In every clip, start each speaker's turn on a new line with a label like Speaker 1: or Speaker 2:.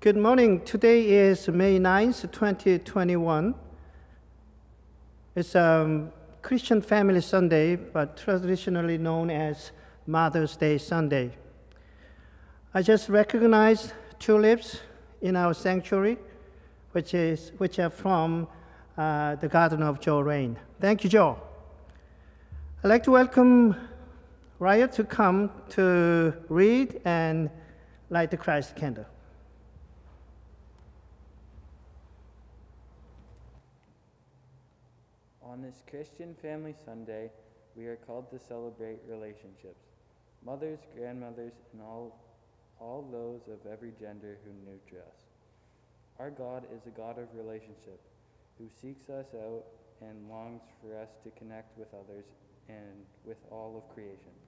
Speaker 1: Good morning. Today is May 9th, 2021. It's a Christian Family Sunday, but traditionally known as Mother's Day Sunday. I just recognized tulips in our sanctuary, which, is, which are from uh, the Garden of Joe Rain. Thank you, Joe. I'd like to welcome Raya to come to read and light the Christ candle.
Speaker 2: On this Christian Family Sunday, we are called to celebrate relationships. Mothers, grandmothers, and all, all those of every gender who nurture us. Our God is a God of relationship who seeks us out and longs for us to connect with others and with all of creation.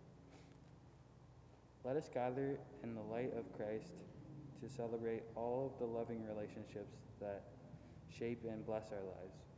Speaker 2: Let us gather in the light of Christ to celebrate all of the loving relationships that shape and bless our lives.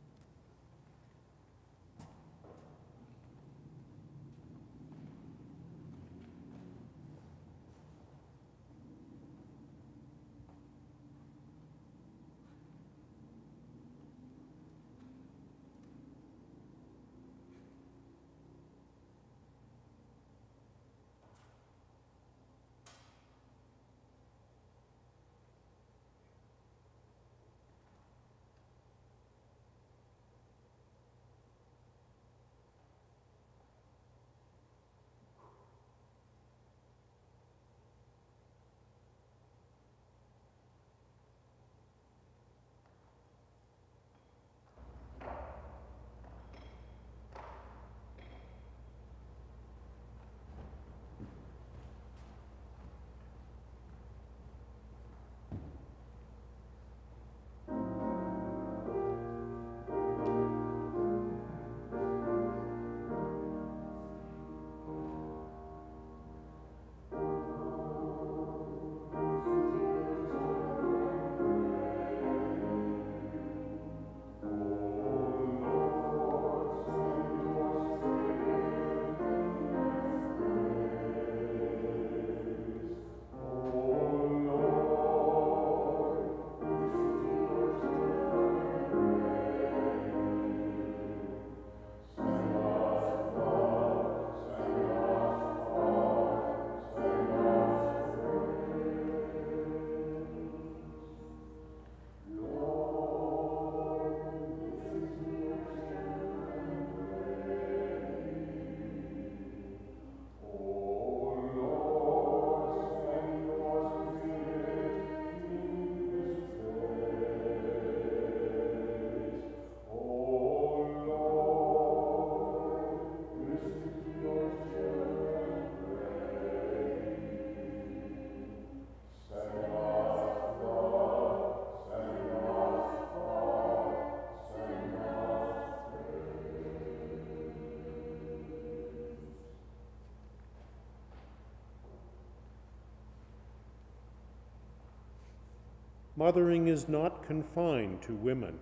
Speaker 3: Mothering is not confined to women.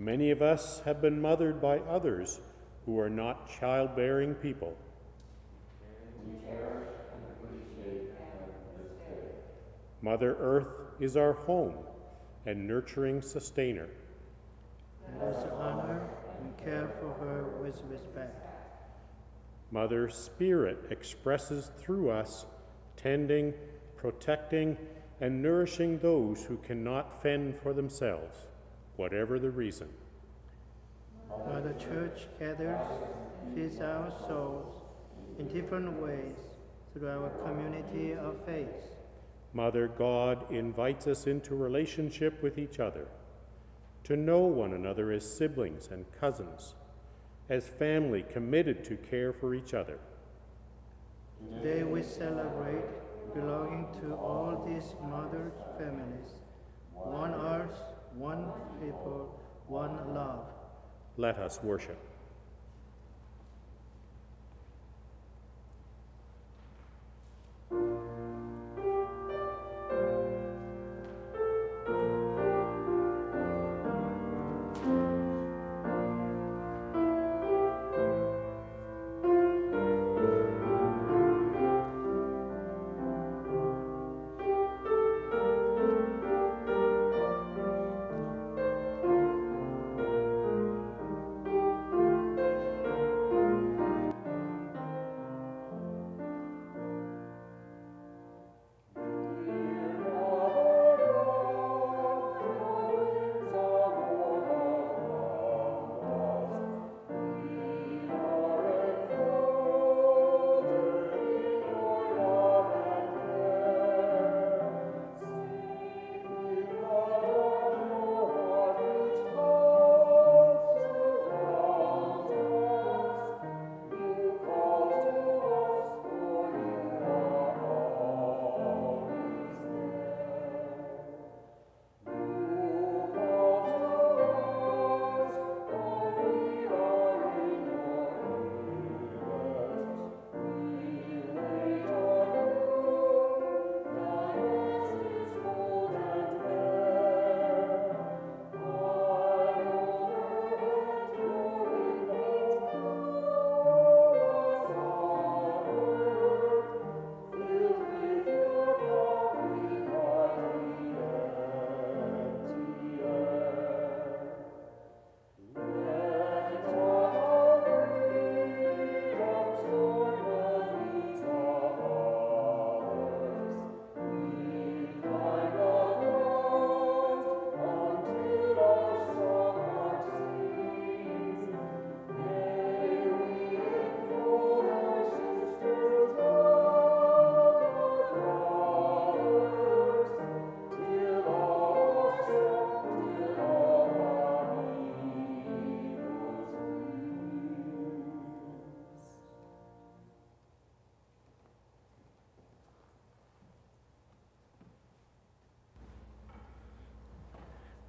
Speaker 3: Many of us have been mothered by others who are not childbearing people. Mother Earth is our home and nurturing sustainer.
Speaker 1: Let us honor and care for her with respect.
Speaker 3: Mother Spirit expresses through us, tending, protecting, and nourishing those who cannot fend for themselves, whatever the reason.
Speaker 1: The Church gathers, feeds our souls in different ways through our community of faith.
Speaker 3: Mother God invites us into relationship with each other, to know one another as siblings and cousins, as family committed to care for each other.
Speaker 1: Today we celebrate belonging to all these mother families, one earth, one people, one love.
Speaker 3: Let us worship.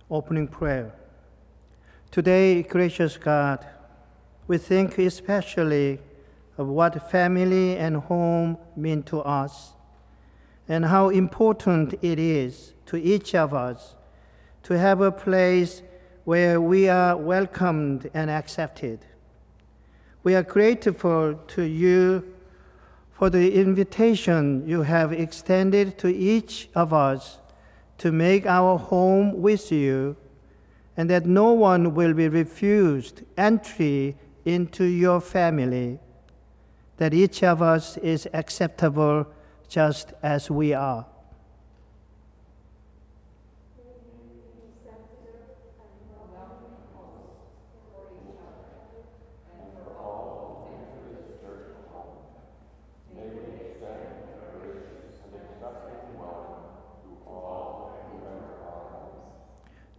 Speaker 1: Opening prayer. Today, gracious God, we think especially of what family and home mean to us and how important it is to each of us to have a place where we are welcomed and accepted. We are grateful to you for the invitation you have extended to each of us to make our home with you, and that no one will be refused entry into your family, that each of us is acceptable just as we are.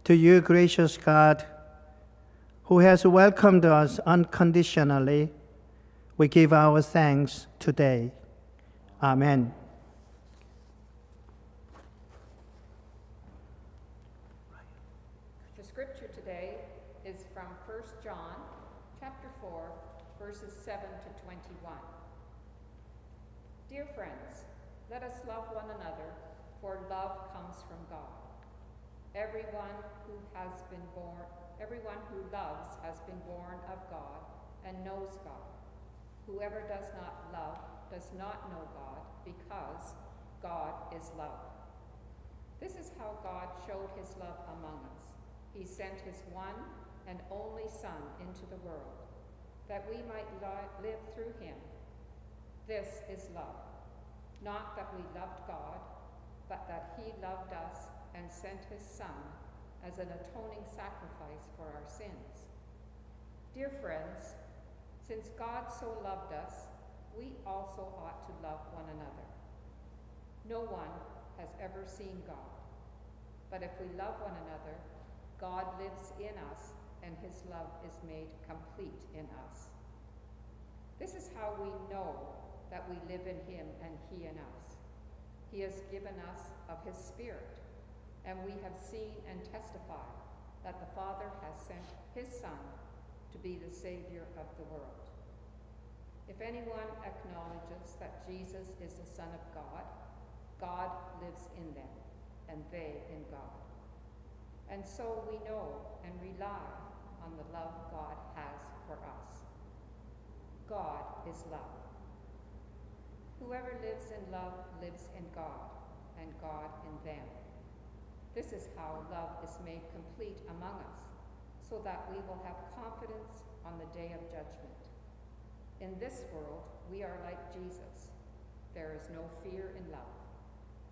Speaker 1: To you, gracious God, who has welcomed us unconditionally, we give our thanks today. Amen.
Speaker 4: The scripture today is from 1 John chapter 4 verses 7 to 21. Dear friends, let us love one another, for love comes from God. Everyone who has been born, everyone who loves has been born of God and knows God. Whoever does not love does not know God, because God is love. This is how God showed his love among us. He sent his one and only Son into the world, that we might li- live through him. This is love. Not that we loved God, but that he loved us and sent his Son as an atoning sacrifice for our sins. Dear friends, since God so loved us, we also ought to love one another. No one has ever seen God, but if we love one another, God lives in us and his love is made complete in us. This is how we know that we live in him and he in us. He has given us of his Spirit, and we have seen and testify that the Father has sent his Son to be the Savior of the world. If anyone acknowledges that Jesus is the Son of God, God lives in them, and they in God. And so we know and rely on the love God has for us. God is love. Whoever lives in love lives in God, and God in them. This is how love is made complete among us, so that we will have confidence on the day of judgment. In this world, we are like Jesus. There is no fear in love,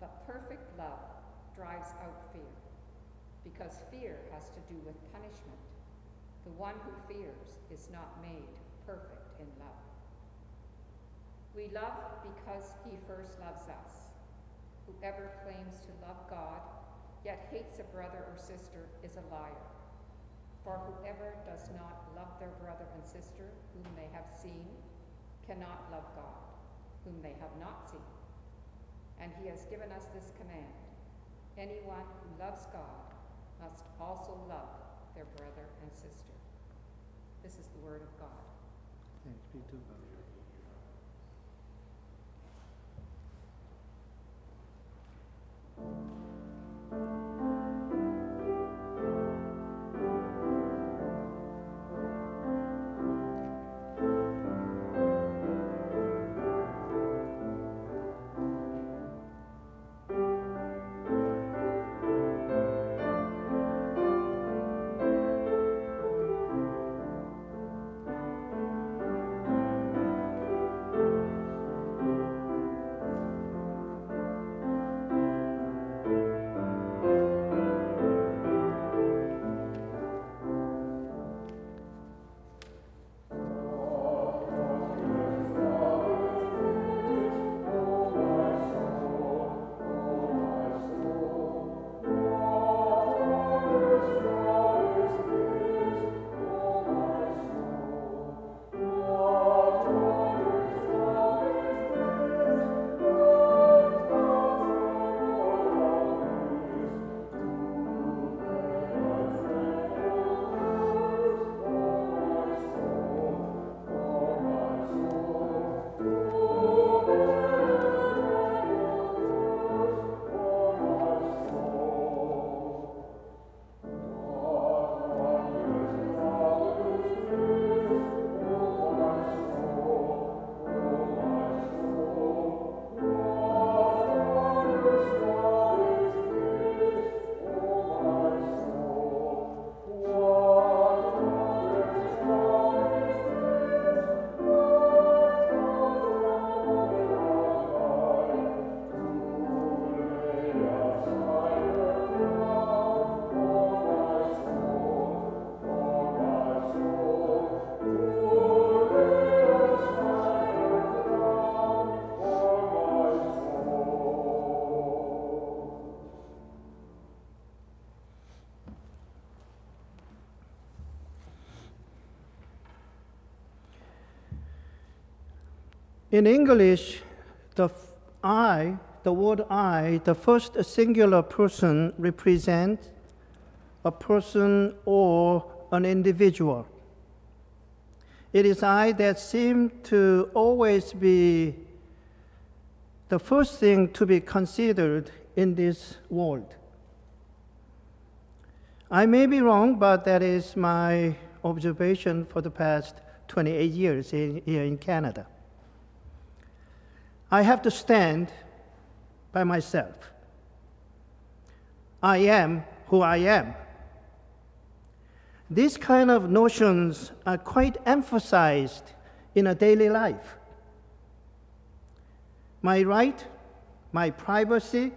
Speaker 4: but perfect love drives out fear, because fear has to do with punishment. The one who fears is not made perfect in love. We love because he first loves us. Whoever claims to love God, yet hates a brother or sister, is a liar. For whoever does not love their brother and sister whom they have seen cannot love God, whom they have not seen. And he has given us this command anyone who loves God must also love their brother and sister. This is the word of God.
Speaker 1: Thanks be to God. In English, the I, the word I, the first singular person represents a person or an individual. It is I that seem to always be the first thing to be considered in this world. I may be wrong, but that is my observation for the past 28 years in, here in Canada. I have to stand by myself. I am who I am. These kind of notions are quite emphasized in a daily life. My right, my privacy,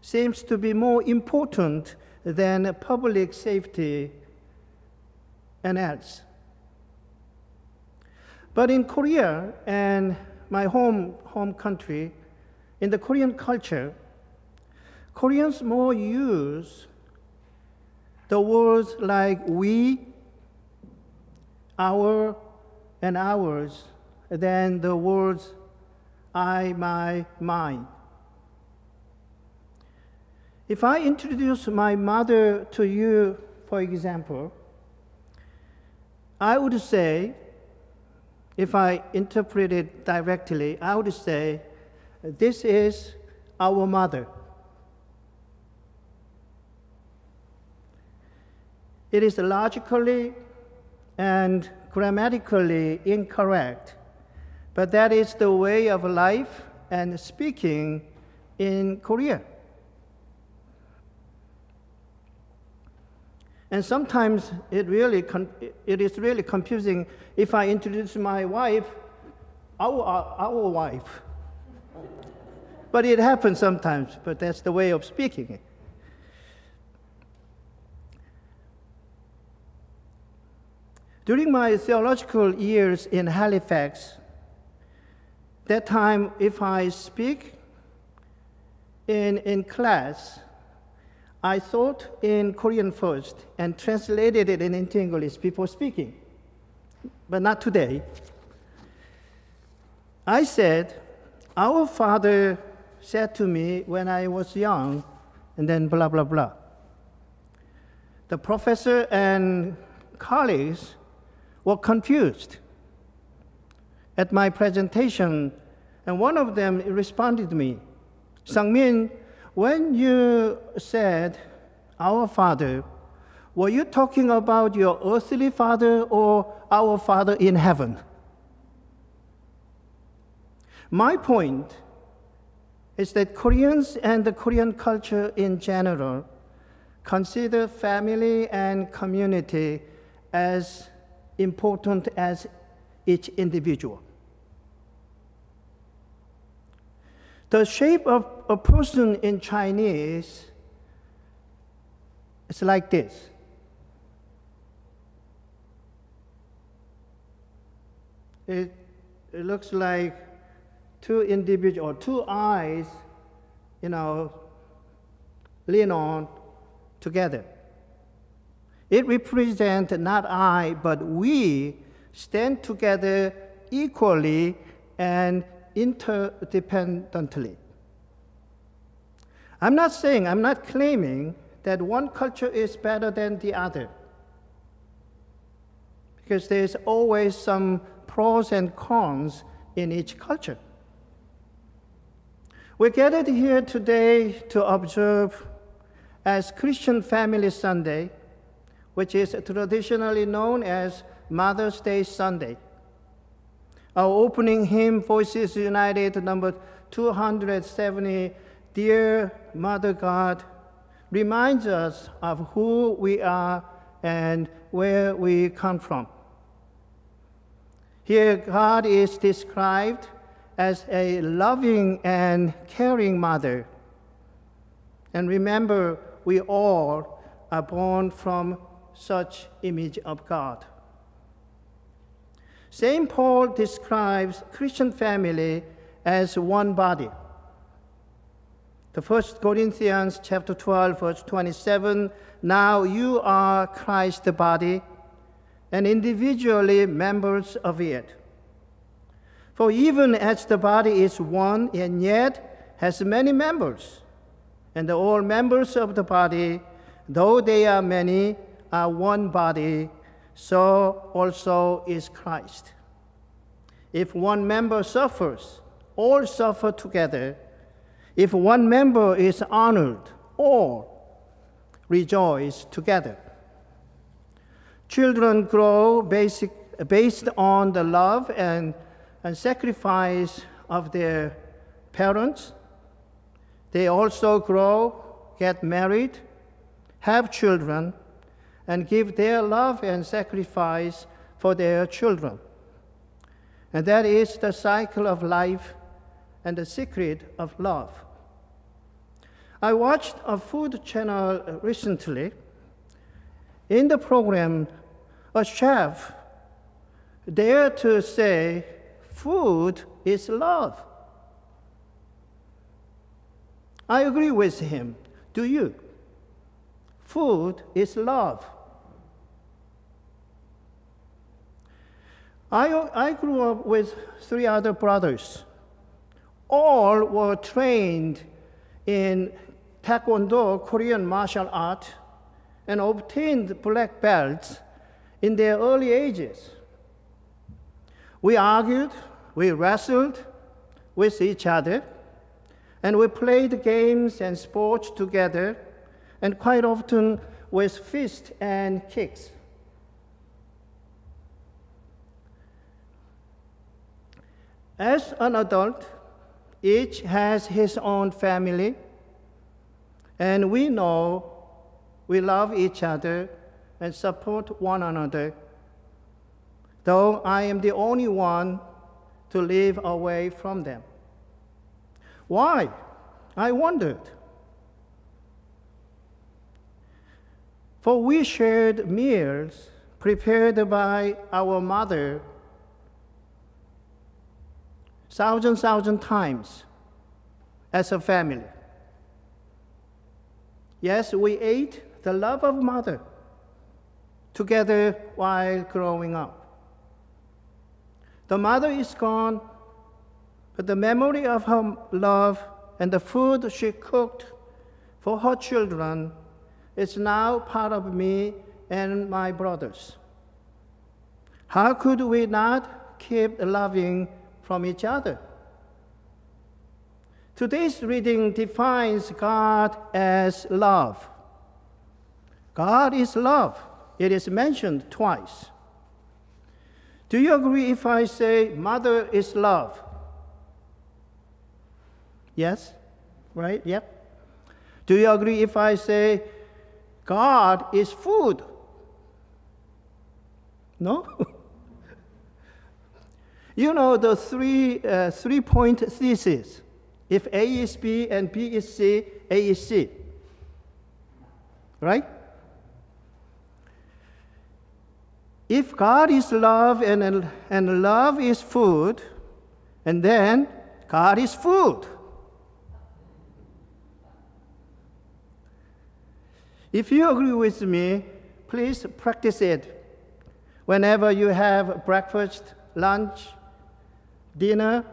Speaker 1: seems to be more important than public safety and else. But in Korea and my home, home country, in the Korean culture, Koreans more use the words like we, our, and ours than the words I, my, mine. If I introduce my mother to you, for example, I would say, if I interpret it directly, I would say, this is our mother. It is logically and grammatically incorrect, but that is the way of life and speaking in Korea. And sometimes it, really it is really confusing if I introduce my wife, our, our wife. but it happens sometimes, but that's the way of speaking. During my theological years in Halifax, that time, if I speak in, in class, I thought in Korean first and translated it into English before speaking, but not today. I said, Our father said to me when I was young, and then blah, blah, blah. The professor and colleagues were confused at my presentation, and one of them responded to me, Sangmin, when you said, Our Father, were you talking about your earthly father or our Father in heaven? My point is that Koreans and the Korean culture in general consider family and community as important as each individual. The shape of a person in Chinese is like this. It, it looks like two individual, two I's, you know, lean on together. It represents not I, but we stand together equally and interdependently. I'm not saying, I'm not claiming that one culture is better than the other. Because there's always some pros and cons in each culture. We gathered here today to observe as Christian Family Sunday which is traditionally known as Mother's Day Sunday. Our opening hymn, Voices United, number 270, Dear Mother God, reminds us of who we are and where we come from. Here, God is described as a loving and caring mother. And remember, we all are born from such image of God. St. Paul describes Christian family as one body. The first Corinthians chapter 12 verse 27, now you are Christ's body and individually members of it. For even as the body is one and yet has many members, and all members of the body, though they are many, are one body, so also is Christ. If one member suffers, all suffer together. If one member is honored, all rejoice together. Children grow basic, based on the love and, and sacrifice of their parents. They also grow, get married, have children, and give their love and sacrifice for their children. And that is the cycle of life and the secret of love. I watched a food channel recently. In the program, a chef dared to say, Food is love. I agree with him. Do you? Food is love. I, I grew up with three other brothers. All were trained in Taekwondo, Korean martial art, and obtained black belts in their early ages. We argued, we wrestled with each other, and we played games and sports together, and quite often with fists and kicks. As an adult, each has his own family, and we know we love each other and support one another, though I am the only one to live away from them. Why? I wondered. For we shared meals prepared by our mother thousand, thousand times as a family. Yes, we ate the love of mother together while growing up. The mother is gone, but the memory of her love and the food she cooked for her children is now part of me and my brothers. How could we not keep loving from each other. Today's reading defines God as love. God is love. It is mentioned twice. Do you agree if I say mother is love? Yes? Right? Yep. Do you agree if I say God is food? No? You know the three, uh, three point thesis. If A is B and B is C, A is C. Right? If God is love and, and love is food, and then God is food. If you agree with me, please practice it. Whenever you have breakfast, lunch, dinner,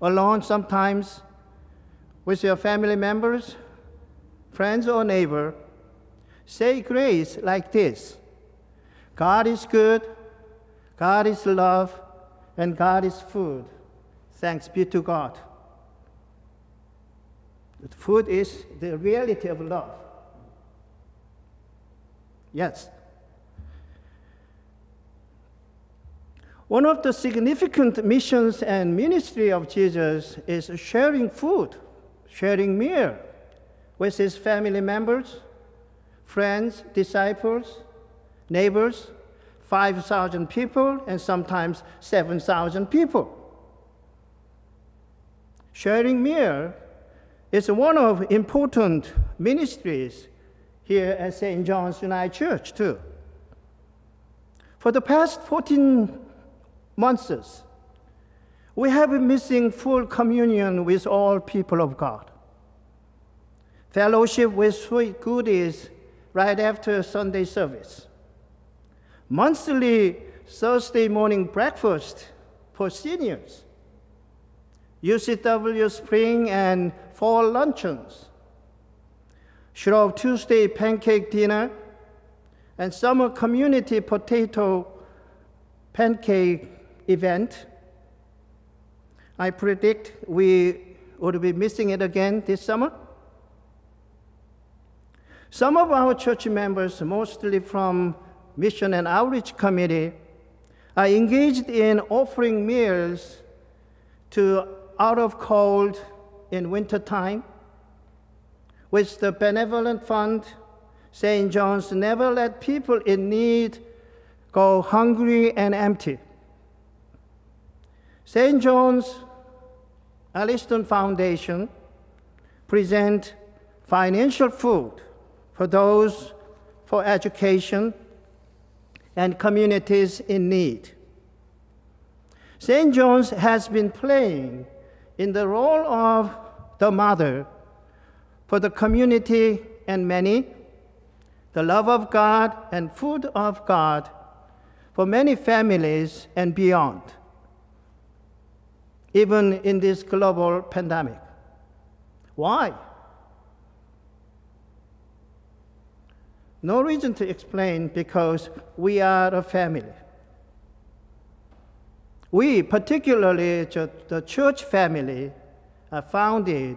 Speaker 1: alone sometimes, with your family members, friends, or neighbor, say grace like this God is good, God is love, and God is food. Thanks be to God. Food is the reality of love. Yes. One of the significant missions and ministry of Jesus is sharing food, sharing meal with his family members, friends, disciples, neighbors, 5,000 people, and sometimes 7,000 people. Sharing meal is one of important ministries here at St. John's United Church too. For the past 14 months, we have been missing full communion with all people of God. Fellowship with sweet goodies right after Sunday service. Monthly Thursday morning breakfast for seniors, UCW spring and fall luncheons, Shrove Tuesday pancake dinner, and summer community potato pancake event. I predict we would be missing it again this summer. Some of our church members, mostly from Mission and Outreach Committee, are engaged in offering meals to out of cold in wintertime. With the benevolent fund, St. John's never let people in need go hungry and empty. St. John's Alliston Foundation present financial food for those for education and communities in need. St. John's has been playing in the role of the mother for the community and many, the love of God and food of God for many families and beyond, even in this global pandemic. Why? No reason to explain because we are a family. We, particularly the church family, are founded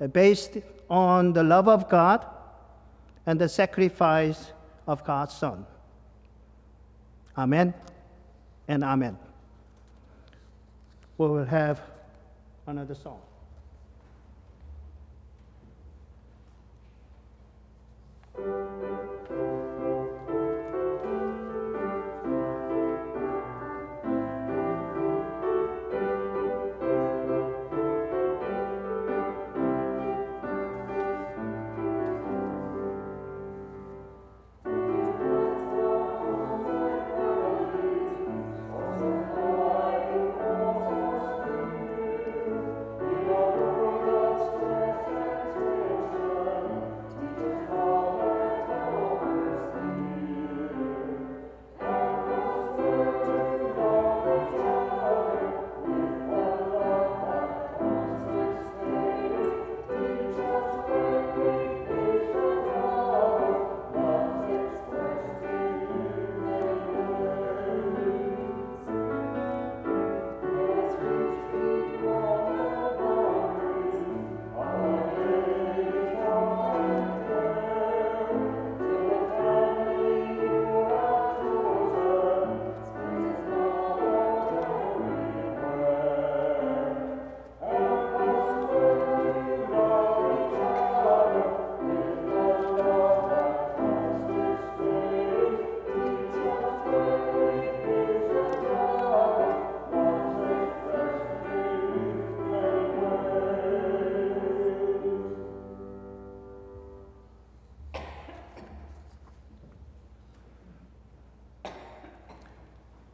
Speaker 1: uh, based on the love of God and the sacrifice of God's Son. Amen and Amen. We will have another song.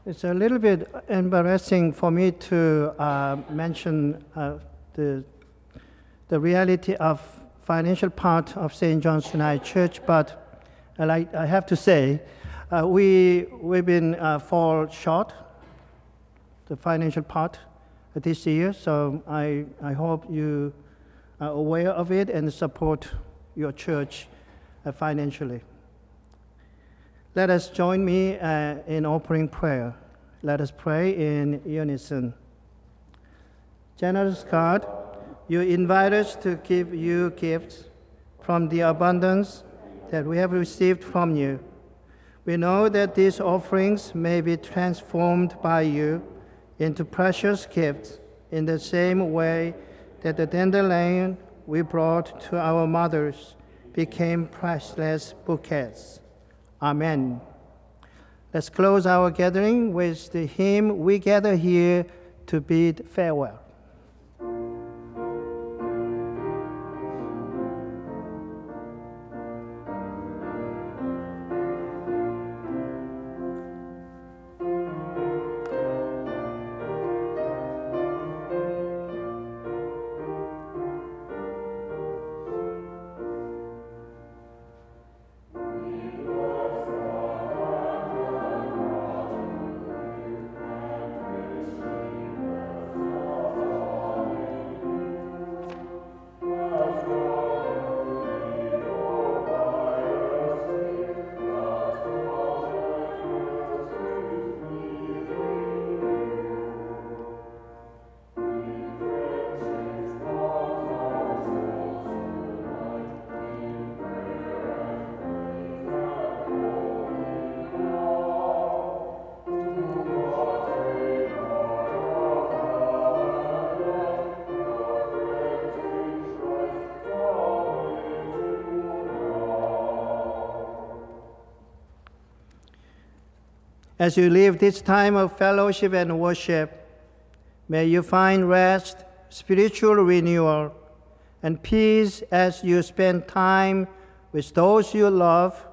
Speaker 1: It's a little bit embarrassing for me to uh, mention uh, the, the reality of financial part of St. John's United Church, but I, like, I have to say, uh, we, we've been uh, fall short, the financial part this year, so I, I hope you are aware of it and support your church uh, financially. Let us join me uh, in offering prayer. Let us pray in unison. Generous God, you invite us to give you gifts from the abundance that we have received from you. We know that these offerings may be transformed by you into precious gifts in the same way that the dandelion we brought to our mothers became priceless bouquets. Amen. Let's close our gathering with the hymn We Gather Here to Bid Farewell. As you leave this time of fellowship and worship, may you find rest, spiritual renewal, and peace as you spend time with those you love,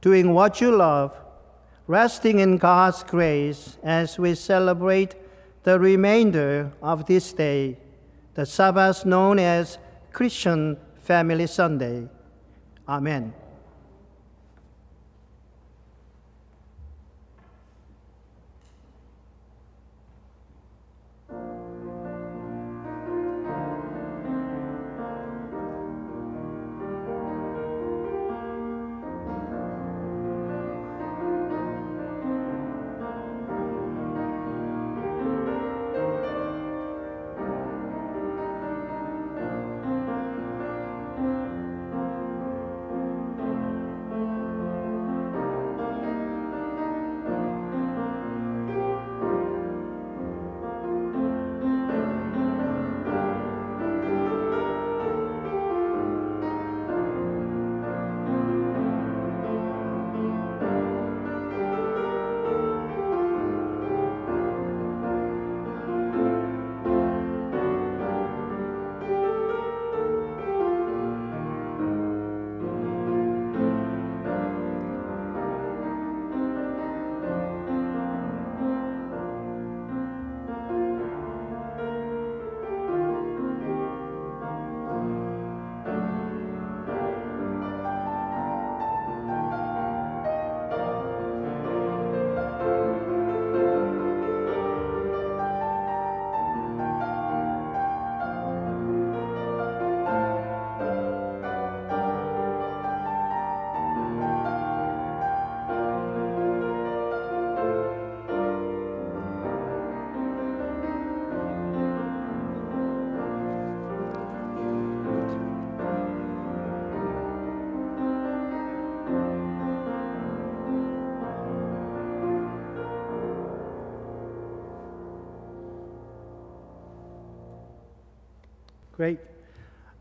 Speaker 1: doing what you love, resting in God's grace as we celebrate the remainder of this day, the Sabbath known as Christian Family Sunday. Amen.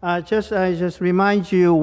Speaker 1: Uh, just I just remind you.